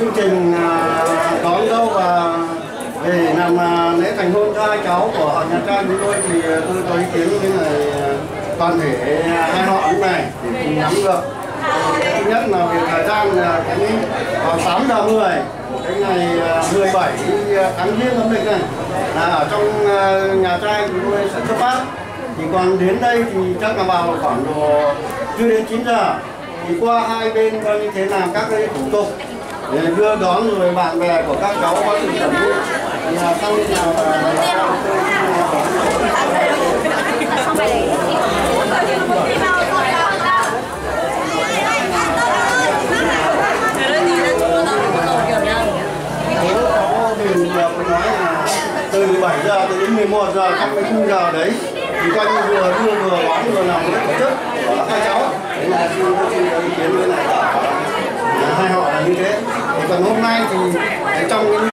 chương trình à, đón dâu và để làm à, lễ thành hôn cho hai cháu của họ nhà trai chúng tôi thì à, tôi có ý kiến như thế này toàn thể hai họ lúc này để cùng nắm được. Thứ nhất là về thời gian là cái vào tám giờ mười, cái ngày 17 tháng riêng âm lịch này, là ở trong nhà trai chúng tôi sẽ xuất phát thì còn đến đây thì chắc là vào khoảng độ chưa đến 9 giờ, thì qua hai bên coi như thế làm các cái thủ tục để đưa đón người bạn bè của các cháu có sự chuẩn bị thì là sau khi nào không phải lấy có nói là từ 17 giờ tới đến 11 giờ trong cái khung giờ đấy thì coi như vừa đưa vừa bán vừa làm cái tổ chức của hai cháu đấy là xin xin ý kiến với này hai họ là như thế thì còn hôm nay thì trong